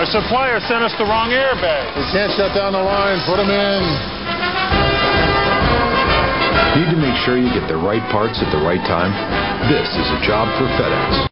Our supplier sent us the wrong airbag. We can't shut down the line. Put them in. Need to make sure you get the right parts at the right time? This is a job for FedEx.